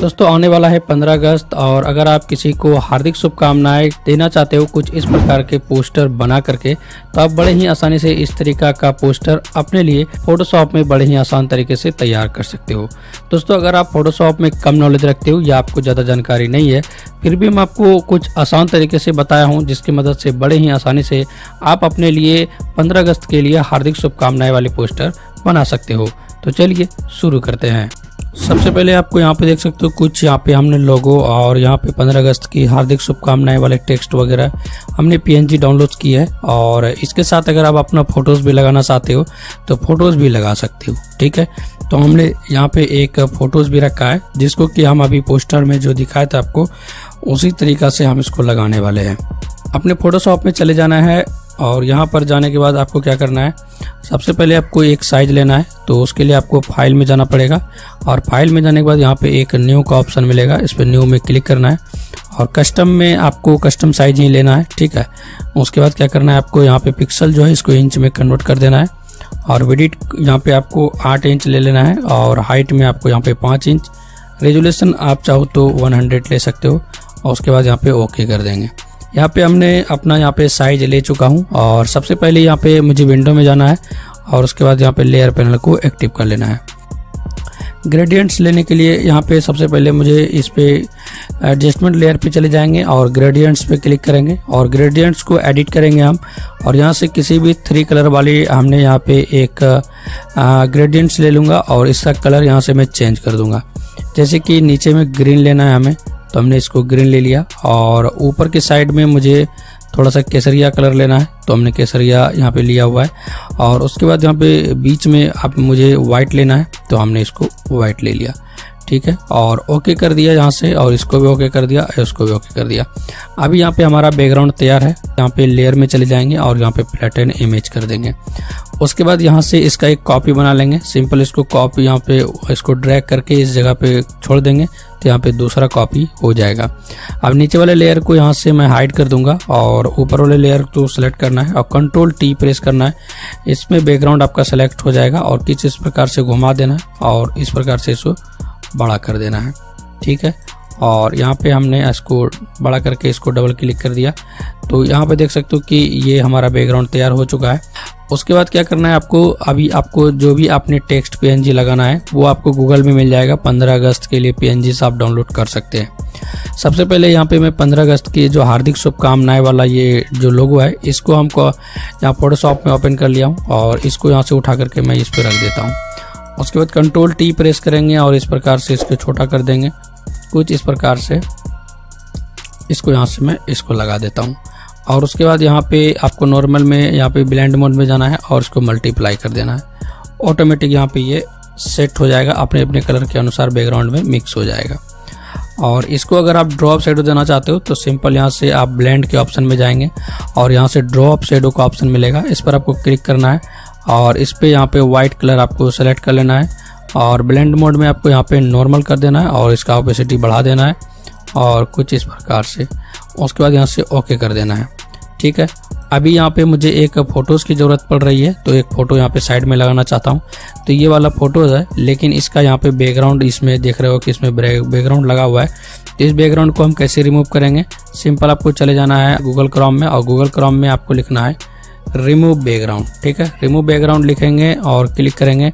दोस्तों, आने वाला है 15 अगस्त और अगर आप किसी को हार्दिक शुभकामनाएँ देना चाहते हो कुछ इस प्रकार के पोस्टर बना करके तो आप बड़े ही आसानी से इस तरीका का पोस्टर अपने लिए फोटोशॉप में बड़े ही आसान तरीके से तैयार कर सकते हो। दोस्तों, अगर आप फोटोशॉप में कम नॉलेज रखते हो या आपको ज़्यादा जानकारी नहीं है, फिर भी मैं आपको कुछ आसान तरीके से बताया हूँ, जिसकी मदद से बड़े ही आसानी से आप अपने लिए पंद्रह अगस्त के लिए हार्दिक शुभकामनाएँ वाले पोस्टर बना सकते हो। तो चलिए शुरू करते हैं। सबसे पहले आपको यहाँ पे देख सकते हो, कुछ यहाँ पे हमने लोगो और यहाँ पे 15 अगस्त की हार्दिक शुभकामनाएँ वाले टेक्स्ट वगैरह हमने पीएनजी डाउनलोड की है और इसके साथ अगर आप अपना फ़ोटोज़ भी लगाना चाहते हो तो फ़ोटोज़ भी लगा सकते हो, ठीक है? तो हमने यहाँ पे एक फ़ोटोज़ भी रखा है, जिसको कि हम अभी पोस्टर में जो दिखाए थे आपको, उसी तरीका से हम इसको लगाने वाले हैं। अपने फोटोशॉप में चले जाना है और यहाँ पर जाने के बाद आपको क्या करना है? सबसे पहले आपको एक साइज़ लेना है तो उसके लिए आपको फ़ाइल में जाना पड़ेगा। और फ़ाइल में जाने के बाद यहाँ पे एक न्यू का ऑप्शन मिलेगा, इस पर न्यू में क्लिक करना है। और कस्टम में आपको कस्टम साइज़ ही लेना है, ठीक है? उसके बाद क्या करना है, आपको यहाँ पे पिक्सल जो है, इसको इंच में कन्वर्ट कर देना है। और विडिट यहाँ पे आपको आठ इंच ले लेना है, और हाइट में आपको यहाँ पे पाँच इंच रेजुलेशन आप चाहो तो वन ले सकते हो, और उसके बाद यहाँ पे ओके कर देंगे। यहाँ पे हमने अपना यहाँ पे साइज़ ले चुका हूँ और सबसे पहले यहाँ पे मुझे विंडो में जाना है और उसके बाद यहाँ पे लेयर पैनल को एक्टिव कर लेना है। ग्रेडियंट्स लेने के लिए यहाँ पे सबसे पहले मुझे इस पे एडजस्टमेंट लेयर पे चले जाएँगे और ग्रेडियंट्स पे क्लिक करेंगे और ग्रेडियंट्स को एडिट करेंगे हम और यहाँ से किसी भी थ्री कलर वाली हमने यहाँ पे एक ग्रेडियंट्स ले लूँगा और इसका कलर यहाँ से मैं चेंज कर दूँगा। जैसे कि नीचे में ग्रीन लेना है हमें। तो हमने इसको ग्रीन ले लिया और ऊपर के साइड में मुझे थोड़ा सा केसरिया कलर लेना है। तो हमने केसरिया यहाँ पे लिया हुआ है और उसके बाद यहाँ पे बीच में आप मुझे वाइट लेना है। तो हमने इसको वाइट ले लिया। ठीक है? और ओके कर दिया यहाँ से, और इसको भी ओके कर दिया, इसको भी ओके कर दिया। अभी यहाँ पे हमारा बैकग्राउंड तैयार है। यहाँ पे लेयर में चले जाएँगे और यहाँ पे प्लेटन इमेज कर देंगे। उसके बाद यहाँ से इसका एक कॉपी बना लेंगे। सिंपल इसको कॉपी यहाँ पे, इसको ड्रैग करके इस जगह पे छोड़ देंगे तो यहाँ पे दूसरा कॉपी हो जाएगा। अब नीचे वाले लेयर को यहाँ से मैं हाइड कर दूँगा, और ऊपर वाले लेयर को सिलेक्ट करना है, और कंट्रोल टी प्रेस करना है। इसमें बैकग्राउंड आपका सेलेक्ट हो जाएगा, और किस इस प्रकार से घुमा देना है, और इस प्रकार से इसको बड़ा कर देना है, ठीक है? और यहाँ पे हमने इसको बड़ा करके इसको डबल क्लिक कर दिया। तो यहाँ पे देख सकते हो कि ये हमारा बैकग्राउंड तैयार हो चुका है। उसके बाद क्या करना है आपको, अभी आपको जो भी आपने टेक्स्ट पीएनजी लगाना है, वो आपको गूगल में मिल जाएगा। 15 अगस्त के लिए पीएनजी आप डाउनलोड कर सकते हैं। सबसे पहले यहाँ पे मैं 15 अगस्त की जो हार्दिक शुभकामनाएँ वाला ये जो लोगो है, इसको हमको यहाँ फोटोशॉप में ओपन कर लिया हूँ और इसको यहाँ से उठा करके मैं इस पर रख देता हूँ। उसके बाद कंट्रोल टी प्रेस करेंगे और इस प्रकार से इसको छोटा कर देंगे। कुछ इस प्रकार से इसको यहाँ से मैं इसको लगा देता हूँ। और उसके बाद यहाँ पे आपको नॉर्मल में यहाँ पे ब्लेंड मोड में जाना है और इसको मल्टीप्लाई कर देना है। ऑटोमेटिक यहाँ पे ये सेट हो जाएगा। अपने अपने कलर के अनुसार बैकग्राउंड में मिक्स हो जाएगा। और इसको अगर आप ड्रॉप शेडो देना चाहते हो तो सिंपल यहाँ से आप ब्लेंड के ऑप्शन में जाएँगे। और यहाँ से ड्रॉप शेडो का ऑप्शन मिलेगा। इस पर आपको क्लिक करना है। और इस पर यहाँ पे व्हाइट कलर आपको सेलेक्ट कर लेना है और ब्लेंड मोड में आपको यहाँ पे नॉर्मल कर देना है और इसका ओपेसिटी बढ़ा देना है और कुछ इस प्रकार से। उसके बाद यहाँ से ओके कर देना है। ठीक है? अभी यहाँ पे मुझे एक फ़ोटोज़ की ज़रूरत पड़ रही है तो एक फ़ोटो यहाँ पे साइड में लगाना चाहता हूँ। तो ये वाला फ़ोटोज़ है, लेकिन इसका यहाँ पे बैकग्राउंड इसमें देख रहे हो कि इसमें बैकग्राउंड लगा हुआ है। तो इस बैकग्राउंड को हम कैसे रिमूव करेंगे? सिंपल आपको चले जाना है गूगल क्रॉम में और गूगल क्रॉम में आपको लिखना है रिमूव बैकग्राउंड ठीक है? रिमूव बैकग्राउंड लिखेंगे और क्लिक करेंगे।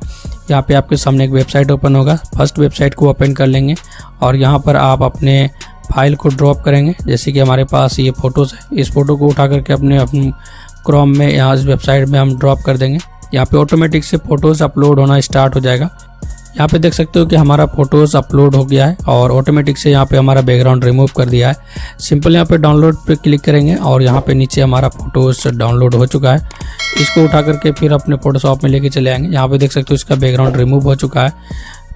यहाँ पे आपके सामने एक वेबसाइट ओपन होगा। फ़र्स्ट वेबसाइट को ओपन कर लेंगे और यहाँ पर आप अपने फ़ाइल को ड्रॉप करेंगे। जैसे कि हमारे पास ये फ़ोटोज़ है। इस फ़ोटो को उठा करके अपने अपने क्रोम में, यहाँ इस वेबसाइट में हम ड्रॉप कर देंगे। यहाँ पे ऑटोमेटिक से फ़ोटोज़ अपलोड होना स्टार्ट हो जाएगा। यहाँ पे देख सकते हो कि हमारा फ़ोटोज़ अपलोड हो गया है और ऑटोमेटिक से यहाँ पे हमारा बैकग्राउंड रिमूव कर दिया है। सिंपल यहाँ पे डाउनलोड पे क्लिक करेंगे और यहाँ पे नीचे हमारा फ़ोटोज़ डाउनलोड हो चुका है। इसको उठा करके फिर अपने फोटोशॉप में लेके चले आएँगे। यहाँ पे देख सकते हो इसका बैकग्राउंड रिमूव हो चुका है।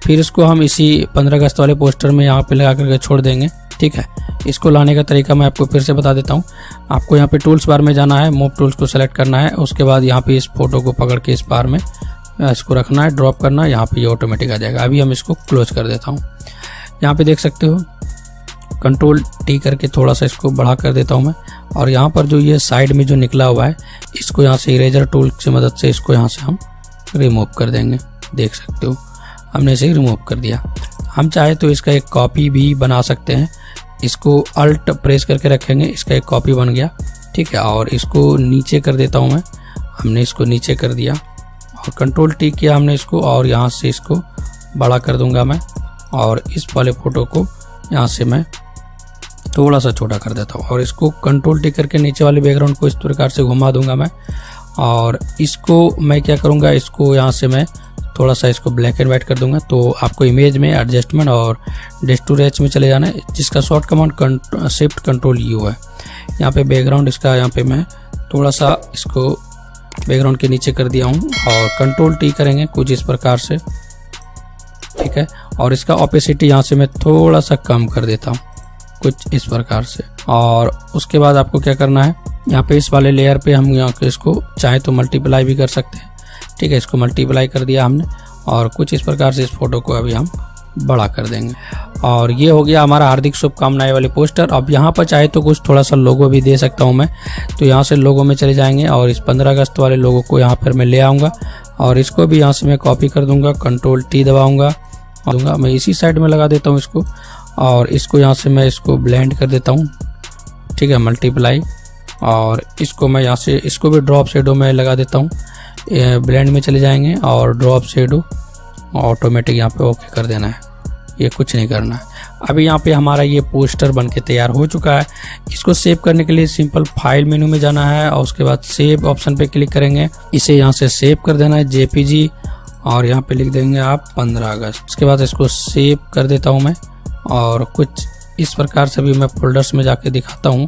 फिर इसको हम इसी पंद्रह अगस्त वाले पोस्टर में यहाँ पे लगा करके छोड़ देंगे। ठीक है? इसको लाने का तरीका मैं आपको फिर से बता देता हूँ। आपको यहाँ पे टूल्स बार में जाना है। मूव टूल्स को सेलेक्ट करना है। उसके बाद यहाँ पे इस फ़ोटो को पकड़ के इस बार में इसको रखना है ड्रॉप करना है यहाँ पर ये ऑटोमेटिक आ जाएगा। अभी हम इसको क्लोज कर देता हूँ। यहाँ पे देख सकते हो कंट्रोल टी करके थोड़ा सा इसको बढ़ा कर देता हूँ मैं। और यहाँ पर जो ये साइड में जो निकला हुआ है, इसको यहाँ से इरेजर टूल की मदद से इसको यहाँ से हम रिमूव कर देंगे। देख सकते हो, हमने इसे रिमूव कर दिया। हम चाहे तो इसका एक कॉपी भी बना सकते हैं। इसको अल्ट प्रेस करके रखेंगे, इसका एक कॉपी बन गया। ठीक है, और इसको नीचे कर देता हूँ मैं। हमने इसको नीचे कर दिया। और कंट्रोल टी किया हमने इसको और यहाँ से इसको बड़ा कर दूँगा मैं और इस वाले फ़ोटो को यहाँ से मैं थोड़ा सा छोटा कर देता हूँ और इसको कंट्रोल टी करके नीचे वाले बैकग्राउंड को इस प्रकार से घुमा दूँगा मैं और इसको मैं क्या करूँगा, इसको यहाँ से मैं थोड़ा सा इसको ब्लैक एंड व्हाइट कर दूँगा। तो आपको इमेज में एडजस्टमेंट और डेस्टूरेच में चले जाना है, जिसका short command shift control U है। यहाँ पे बैकग्राउंड इसका, यहाँ पे मैं थोड़ा सा इसको बैकग्राउंड के नीचे कर दिया हूँ और कंट्रोल टी करेंगे कुछ इस प्रकार से। ठीक है? और इसका ऑपेसिटी यहाँ से मैं थोड़ा सा कम कर देता हूँ, कुछ इस प्रकार से। और उसके बाद आपको क्या करना है? यहाँ पे इस वाले लेयर पे हम यहाँ इसको चाहे तो मल्टीप्लाई भी कर सकते हैं। ठीक है, इसको मल्टीप्लाई कर दिया हमने और कुछ इस प्रकार से इस फ़ोटो को अभी हम बड़ा कर देंगे। और ये हो गया हमारा हार्दिक शुभकामनाएँ वाले पोस्टर। अब यहाँ पर चाहे तो कुछ थोड़ा सा लोगो भी दे सकता हूँ मैं। तो यहाँ से लोगों में चले जाएँगे और इस 15 अगस्त वाले लोगों को यहाँ पर मैं ले आऊँगा। और इसको भी यहाँ से मैं कॉपी कर दूँगा कंट्रोल टी दबाऊँगा। दूँगा, मैं इसी साइड में लगा देता हूँ इसको। और इसको यहाँ से मैं इसको ब्लेंड कर देता हूँ। ठीक है मल्टीप्लाई और इसको मैं यहाँ से, इसको भी ड्रॉप शेडो में लगा देता हूँ। ब्लेंड में चले जाएँगे और ड्रॉप शेडो ऑटोमेटिक यहाँ पे ओके कर देना है। ये कुछ नहीं करना है। अभी यहाँ पे हमारा ये पोस्टर बन के तैयार हो चुका है। इसको सेव करने के लिए सिंपल फ़ाइल मेनू में जाना है और उसके बाद सेव ऑप्शन पे क्लिक करेंगे। इसे यहाँ से सेव कर देना है जेपीजी और यहाँ पे लिख देंगे आप 15 अगस्त। उसके बाद इसको सेव कर देता हूँ मैं और कुछ इस प्रकार से भी मैं फोल्डर्स में जाके दिखाता हूँ।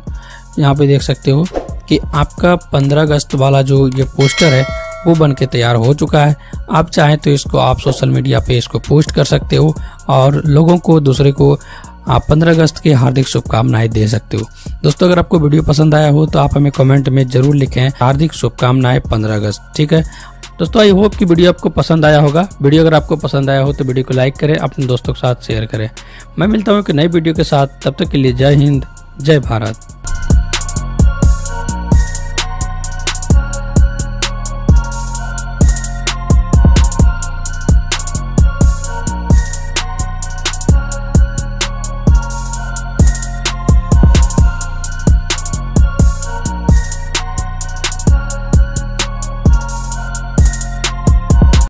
यहाँ पे देख सकते हो कि आपका 15 अगस्त वाला जो ये पोस्टर है वो बन के तैयार हो चुका है। आप चाहें तो इसको आप सोशल मीडिया पे इसको पोस्ट कर सकते हो और लोगों को, दूसरे को आप 15 अगस्त की हार्दिक शुभकामनाएँ दे सकते हो। दोस्तों, अगर आपको वीडियो पसंद आया हो तो आप हमें कमेंट में ज़रूर लिखें, हार्दिक शुभकामनाएँ 15 अगस्त, ठीक है? दोस्तों, आई होप कि वीडियो आपको पसंद आया होगा। वीडियो अगर आपको पसंद आया हो तो वीडियो को लाइक करें, अपने दोस्तों के साथ शेयर करें। मैं मिलता हूँ कि नई वीडियो के साथ, तब तक के लिए जय हिंद, जय भारत।